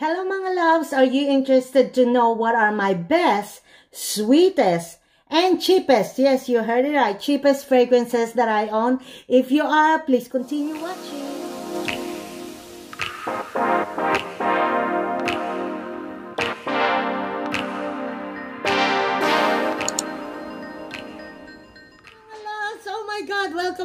Hello mga loves, are you interested to know what are my best, sweetest, and cheapest, yes, you heard it right, cheapest fragrances that I own? If you are, please continue watching.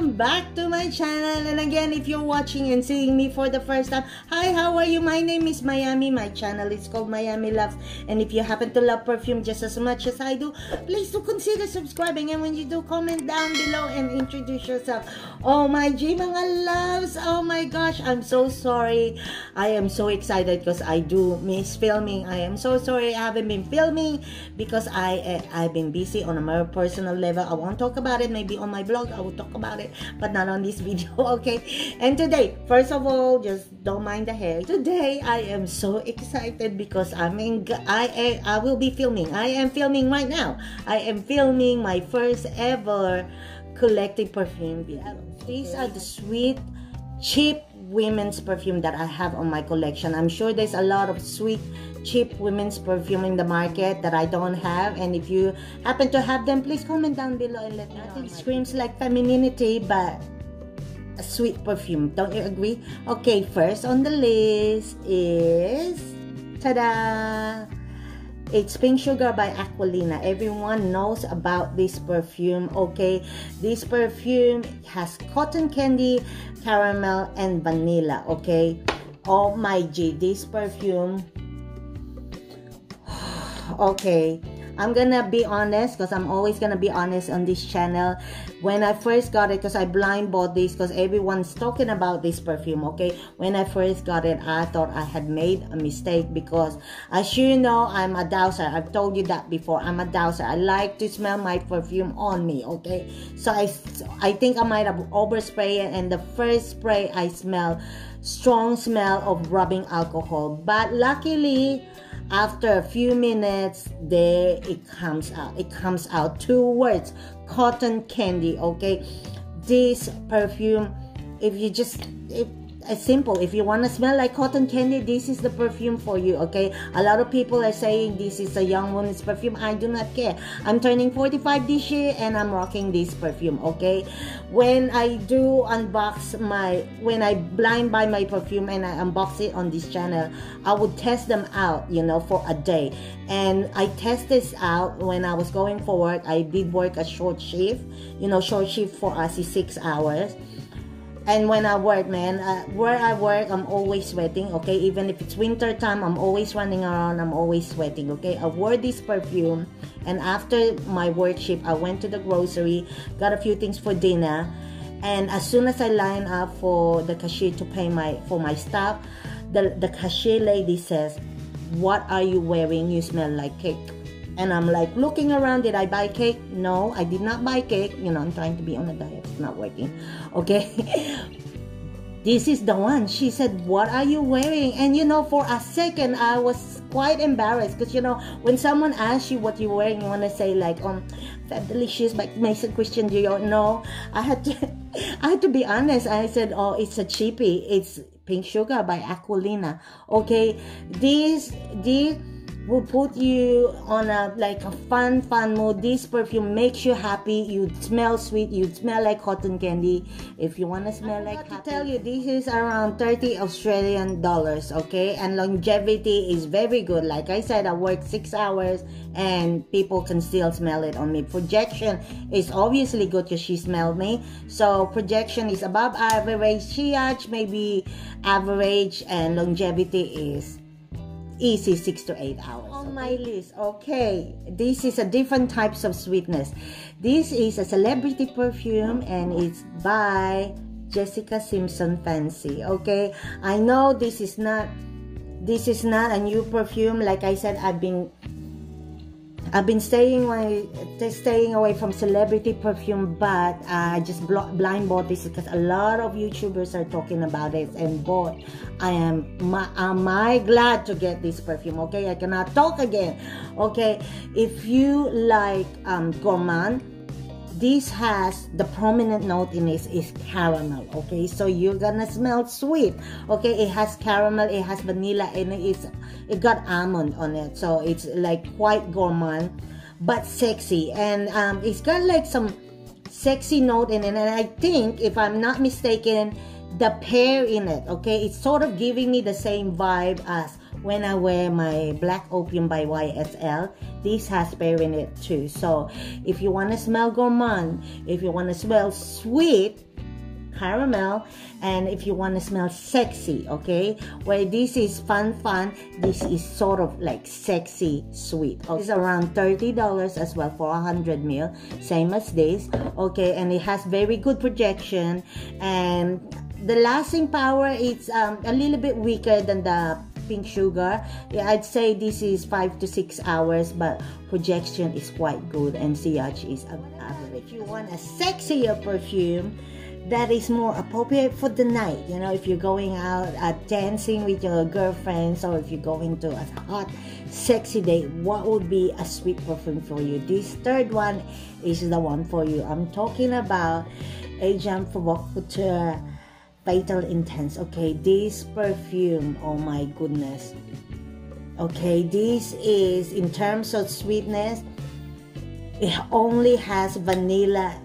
Welcome back to my channel. And again, if you're watching and seeing me for the first time, hi, how are you? My name is Miami. My channel is called Miami Loves. And if you happen to love perfume just as much as I do, please do consider subscribing. And when you do, comment down below and introduce yourself. Oh my G mga loves. Oh my gosh, I'm so sorry. I am so excited because I do miss filming. I am so sorry I haven't been filming because I, uh, I've been busy on a more personal level. I won't talk about it maybe on my blog. I will talk about it, but not on this video, okay? And today, first of all, just don't mind the hair. Today, I am so excited because I'm in, I, I will be filming. I am filming right now. I am filming my first ever collecting perfume video. These are the sweet, cheap women's perfume that I have on my collection. I'm sure there's a lot of sweet cheap women's perfume in the market that I don't have and if you happen to have them please comment down below and let me know. It screams like femininity but a sweet perfume. Don't you agree? Okay, first on the list is ta-da! It's Pink Sugar by Aquolina. Everyone knows about this perfume, okay? This perfume has cotton candy, caramel, and vanilla, okay? Oh my G, this perfume okay i'm gonna be honest because i'm always gonna be honest on this channel when i first got it because i blind bought this because everyone's talking about this perfume okay? When i first got it i thought i had made a mistake because as you know i'm a dowser. I've told you that before. I'm a dowser. I like to smell my perfume on me okay? So i i think i might have overspray it and the first spray i smell strong smell of rubbing alcohol. But luckily after a few minutes there it comes out. It comes out two words cotton candy okay? This perfume if you just if it's simple. If you want to smell like cotton candy this is the perfume for you okay? A lot of people are saying this is a young woman's perfume. I do not care. I'm turning 45 this year and i'm rocking this perfume okay? When i do unbox my when i blind buy my perfume and i unbox it on this channel i would test them out you know for a day. And i test this out when i was going for work. I did work a short shift. You know short shift for us is six hours and when I work, man, uh, where I work, I'm always sweating, okay? Even if it's winter time, I'm always running around, I'm always sweating, okay? I wore this perfume, and after my work shift, I went to the grocery, got a few things for dinner, and as soon as I line up for the cashier to pay my for my stuff, the, the cashier lady says, what are you wearing? You smell like cake and I'm like looking around did I buy cake? No I did not buy cake. You know I'm trying to be on a diet it's not working. Okay? This is the one. She said what are you wearing? And you know for a second I was quite embarrassed because you know when someone asks you what you're wearing you want to say like um Fab Delicious by Maison Christian Dior no I had to I had to be honest. I said oh it's a cheapie it's Pink Sugar by Aquolina. Okay? This this will put you on a like a fun fun mood this perfume makes you happy. You smell sweet. You smell like cotton candy. If you want to smell I'm like happy. to tell you this is around 30 australian dollars okay? And longevity is very good. Like i said i work six hours and people can still smell it on me. Projection is obviously good because she smelled me. So projection is above average sillage maybe average and longevity is easy six to eight hours. On my list, okay, this is a different types of sweetness. This is a celebrity perfume and it's by Jessica Simpson Fancy. Okay, I know this is not this is not a new perfume. Like I said, I've been I've been staying away, staying away from celebrity perfume, but I just blind bought this because a lot of YouTubers are talking about it. And boy, I am my, am I glad to get this perfume. Okay, I cannot talk again. Okay, if you like um, gourmand, this has the prominent note in it is caramel okay? So you're gonna smell sweet okay? It has caramel it has vanilla and it's it got almond on it. So it's like quite gourmand but sexy. And um, it's got like some sexy note in it. And i think if i'm not mistaken the pear in it okay? It's sort of giving me the same vibe as when I wear my Black Opium by YSL, this has pear in it too. So if you want to smell gourmand, if you want to smell sweet, caramel and if you want to smell sexy okay? Where this is fun fun. This is sort of like sexy sweet. Okay. it's around $30 as well for 100 mil same as this okay? And it has very good projection. And the lasting power is um, a little bit weaker than the pink sugar. I'd say this is five to six hours but projection is quite good and sillage is average. If you want a sexier perfume that is more appropriate for the night. You know if you're going out uh, dancing with your girlfriends or if you're going to a hot sexy day what would be a sweet perfume for you? This third one is the one for you. I'm talking about agent provocateur Fatale Intense. Okay, this perfume, oh my goodness. Okay, this is in terms of sweetness, it only has vanilla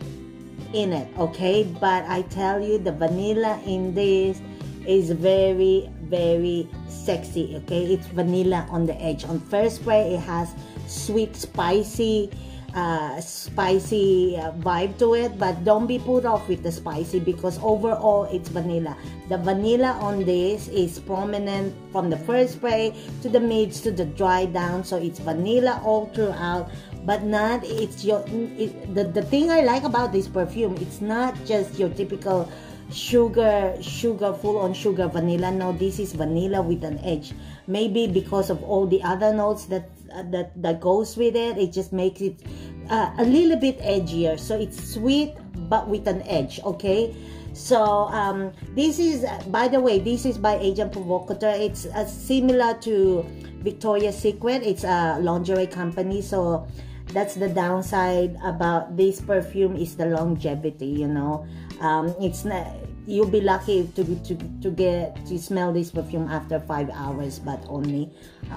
in it. Okay, but I tell you, the vanilla in this is very, very sexy. Okay, it's vanilla on the edge. On first spray, it has sweet, spicy uh, spicy uh, vibe to it but don't be put off with the spicy because overall it's vanilla. The vanilla on this is prominent from the first spray to the mids to the dry down so it's vanilla all throughout but not it's your it, the, the thing i like about this perfume it's not just your typical sugar sugar full on sugar vanilla. No this is vanilla with an edge. Maybe because of all the other notes that that that goes with it. It just makes it uh, a little bit edgier. So it's sweet but with an edge okay? So um, this is by the way this is by agent provocateur. It's uh, similar to victoria's secret. It's a lingerie company. So that's the downside about this perfume is the longevity you know? Um, it's not you'll be lucky to, to to get to smell this perfume after five hours but only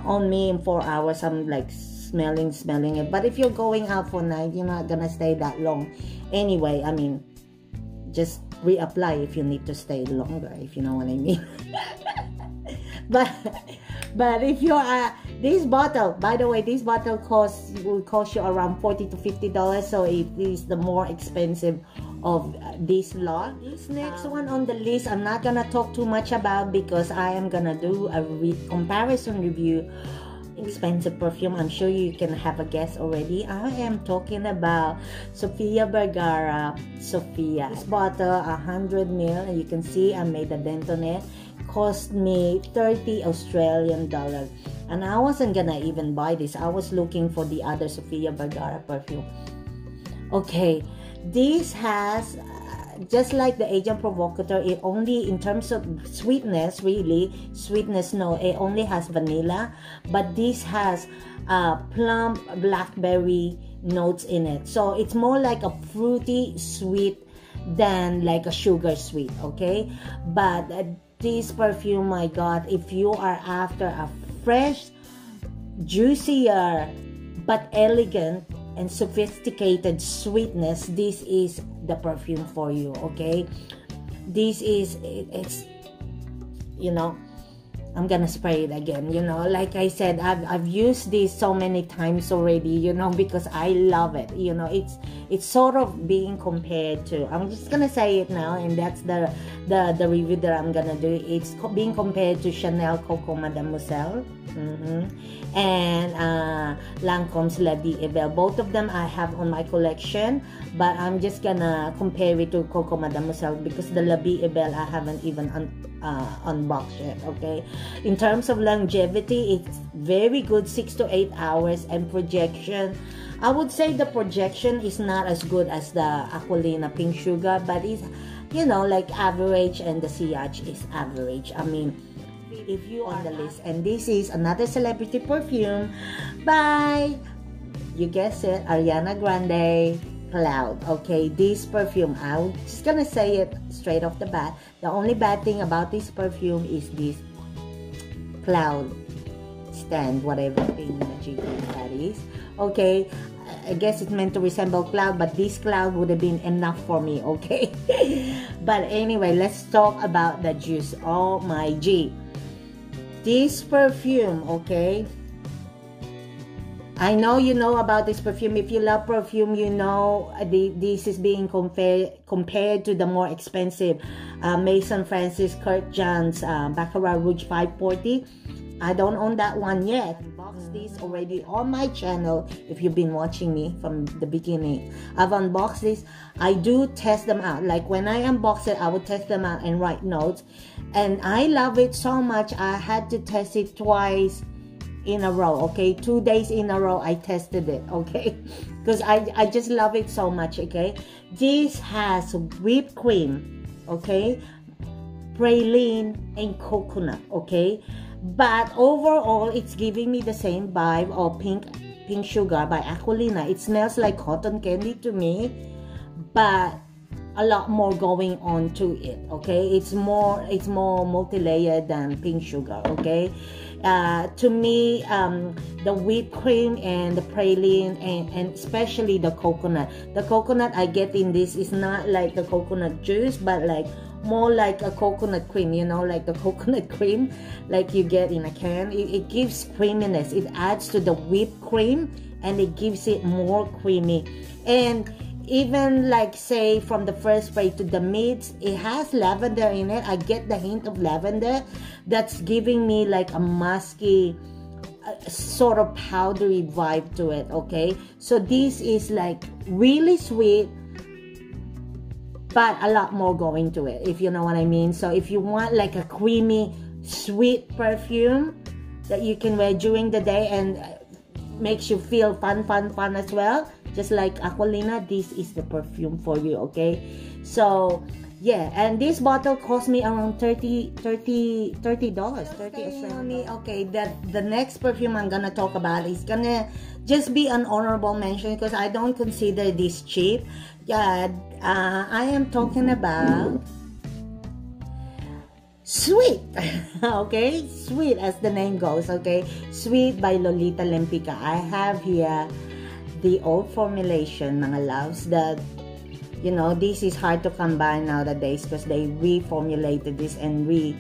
only in four hours i'm like smelling smelling it. But if you're going out for night you're not gonna stay that long. Anyway i mean just reapply if you need to stay longer if you know what i mean. But but if you're this bottle by the way this bottle costs will cost you around 40 to 50 dollars so it is the more expensive of this lot this next um, one on the list i'm not gonna talk too much about because i am gonna do a re comparison review. Expensive perfume i'm sure you can have a guess already. I am talking about sofia vergara. Sofia this bottle 100 ml and you can see i made a dent on it. Cost me 30 australian dollars and i wasn't gonna even buy this. I was looking for the other sofia vergara perfume. Okay this has uh, just like the agent provocateur it only in terms of sweetness really sweetness no it only has vanilla but this has uh, plum blackberry notes in it. So it's more like a fruity sweet than like a sugar sweet okay? But uh, this perfume my god if you are after a fresh juicier but elegant and sophisticated sweetness this is the perfume for you okay? This is it's you know I'm gonna spray it again you know? Like I said I've, I've used this so many times already you know because I love it you know? It's it's sort of being compared to I'm just gonna say it now and that's the the, the review that I'm gonna do. It's being compared to Chanel Coco Mademoiselle mm -hmm. and uh, Lancome's La Vie est both of them I have on my collection but I'm just gonna compare it to Coco Mademoiselle because the La Vie est I haven't even uh, unboxed yet okay? In terms of longevity it's very good six to eight hours and projection. I would say the projection is not as good as the Aquolina Pink Sugar but it's you know like average and the sillage is average. I mean if you on the list and this is another celebrity perfume by you guess it Ariana Grande cloud okay this perfume i'm just gonna say it straight off the bat the only bad thing about this perfume is this cloud stand whatever thing that is okay I guess it's meant to resemble cloud, but this cloud would have been enough for me, okay? but anyway, let's talk about the juice. Oh my G. This perfume, okay? I know you know about this perfume. If you love perfume, you know uh, the, this is being compared compared to the more expensive uh, Maison Francis Kurkdjian's uh, Baccarat Rouge 540. I don't own that one yet. Unboxed this already on my channel if you've been watching me from the beginning. I've unboxed this. I do test them out. Like when I unbox it, I will test them out and write notes. And I love it so much, I had to test it twice in a row okay two days in a row i tested it okay because i i just love it so much okay this has whipped cream okay praline and coconut okay but overall it's giving me the same vibe of pink pink sugar by aquolina. It smells like cotton candy to me but a lot more going on to it okay? It's more it's more multi-layered than pink sugar okay uh, to me, um, the whipped cream and the praline and, and especially the coconut. The coconut I get in this is not like the coconut juice, but like more like a coconut cream, you know, like the coconut cream like you get in a can. It, it gives creaminess. It adds to the whipped cream and it gives it more creamy. And even like say from the first spray to the mids it has lavender in it. I get the hint of lavender. That's giving me like a musky uh, sort of powdery vibe to it okay? So this is like really sweet but a lot more going to it if you know what i mean. So if you want like a creamy sweet perfume that you can wear during the day and uh, makes you feel fun fun fun as well just like Aquolina this is the perfume for you okay? So yeah and this bottle cost me around 30 30 30 dollars 30 Australian okay that the next perfume i'm gonna talk about is gonna just be an honorable mention because i don't consider this cheap. Yeah uh, i am talking about sweet. Okay sweet as the name goes okay? Sweet by lolita lempicka i have here the old formulation, mga loves, that, you know, this is hard to combine nowadays because they reformulated this and re,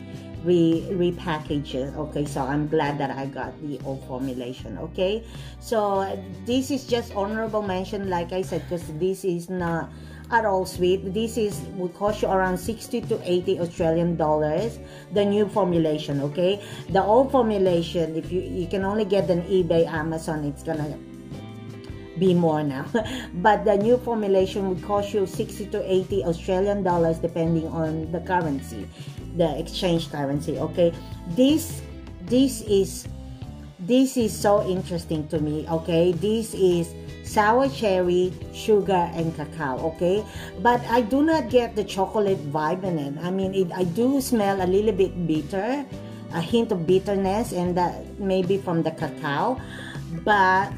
re, repackage it. Okay, so I'm glad that I got the old formulation. Okay, so this is just honorable mention, like I said, because this is not at all sweet. This is will cost you around 60 to 80 Australian dollars. The new formulation, okay? The old formulation, if you you can only get an eBay, Amazon, it's gonna be more now. but the new formulation would cost you 60 to 80 Australian dollars depending on the currency, the exchange currency, okay? This this is this is so interesting to me, okay? This is sour cherry, sugar, and cacao, okay? But I do not get the chocolate vibe in it. I mean, it, I do smell a little bit bitter, a hint of bitterness, and that maybe from the cacao. But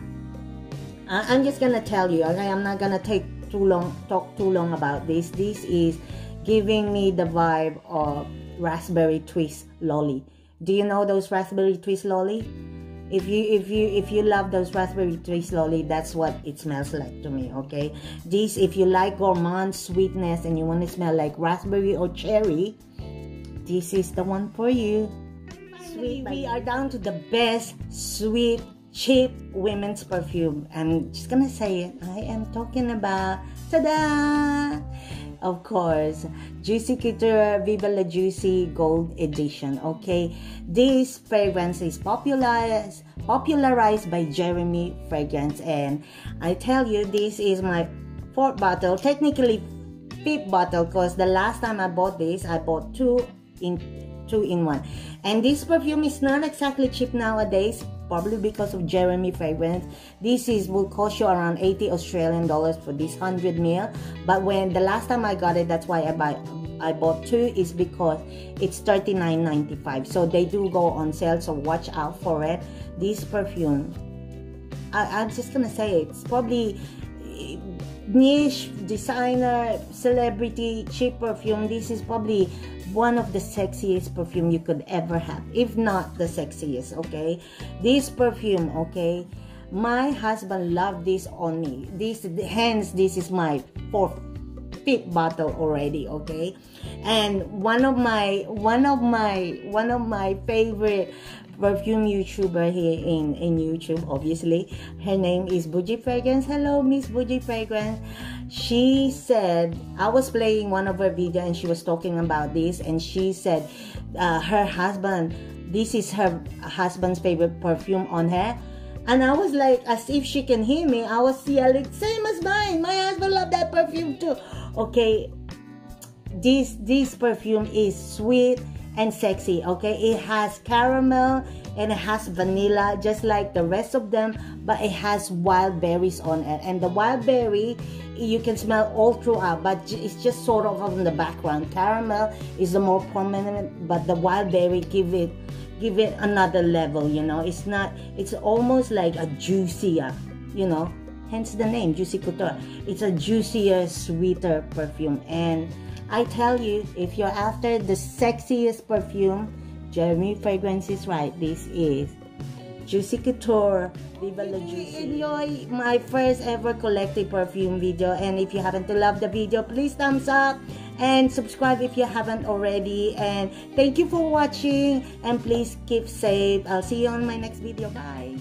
Uh, I'm just gonna tell you, okay? I'm not gonna take too long, talk too long about this. This is giving me the vibe of raspberry twist lolly. Do you know those raspberry twist lolly? If you if you if you love those raspberry twist lolly, that's what it smells like to me. Okay, this if you like gourmand sweetness and you want to smell like raspberry or cherry, this is the one for you. Sweet. We are down to the best sweet cheap women's perfume. I'm just gonna say it. I am talking about ta-da! Of course, Juicy Couture Viva La Juicy Gold Edition. Okay, this fragrance is popularized popularized by Jeremy Fragrance, and I tell you, this is my fourth bottle. Technically, fifth bottle, because the last time I bought this, I bought two in two in one. And this perfume is not exactly cheap nowadays probably because of Jeremy fragrance. This is will cost you around 80 Australian dollars for this 100 ml. But when the last time I got it, that's why I buy I bought two is because it's 39.95. So they do go on sale, so watch out for it. This perfume, I, I'm just gonna say it's probably niche designer celebrity cheap perfume this is probably one of the sexiest perfume you could ever have if not the sexiest okay? This perfume okay? My husband loved this on me. This hence this is my fourth fifth bottle already okay? And one of my one of my one of my favorite perfume YouTuber here in, in YouTube, obviously. Her name is Boujee Fragrance. Hello, Miss Boujee Fragrance. She said, I was playing one of her video and she was talking about this and she said uh, her husband, this is her husband's favorite perfume on her. And I was like, as if she can hear me, I was yelling, same as mine. My husband love that perfume too. Okay, this this perfume is sweet and sexy okay? It has caramel and it has vanilla just like the rest of them but it has wild berries on it. And the wild berry you can smell all throughout but it's just sort of on the background. Caramel is the more prominent but the wild berry give it give it another level you know? It's not it's almost like a juicier you know hence the name juicy couture it's a juicier sweeter perfume and I tell you, if you're after the sexiest perfume, Jeremy Fragrance is right. This is Juicy Couture Viva La Juicy. Enjoy my first ever collective perfume video. And if you happen to love the video, please thumbs up and subscribe if you haven't already. And thank you for watching. And please keep safe. I'll see you on my next video. Bye.